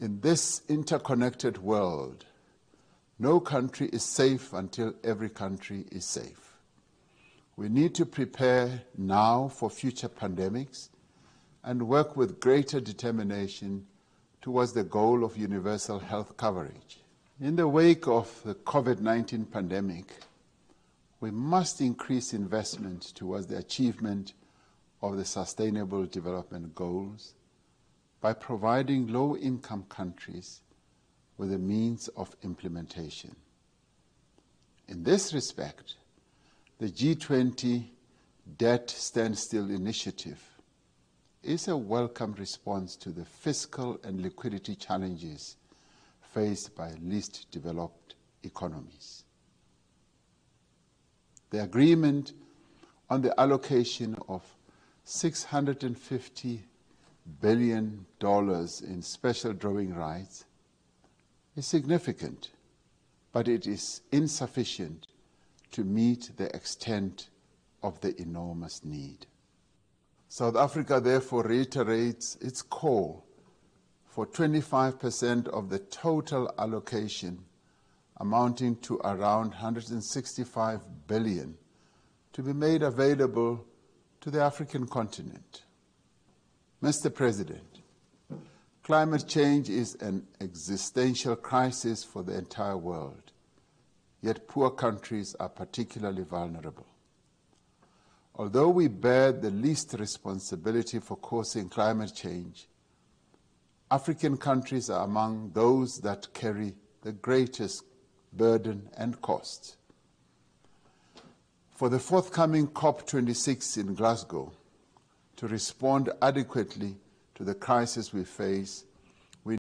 In this interconnected world, no country is safe until every country is safe. We need to prepare now for future pandemics and work with greater determination towards the goal of universal health coverage. In the wake of the COVID 19 pandemic, we must increase investment towards the achievement of the Sustainable Development Goals by providing low income countries with a means of implementation. In this respect, the G20 Debt Standstill Initiative is a welcome response to the fiscal and liquidity challenges faced by least developed economies. The agreement on the allocation of $650 billion dollars in special drawing rights is significant, but it is insufficient to meet the extent of the enormous need. South Africa therefore reiterates its call for 25% of the total allocation amounting to around 165 billion to be made available to the African continent. Mr. President, climate change is an existential crisis for the entire world, yet poor countries are particularly vulnerable. Although we bear the least responsibility for causing climate change, African countries are among those that carry the greatest burden and cost. For the forthcoming COP26 in Glasgow, to respond adequately to the crisis we face,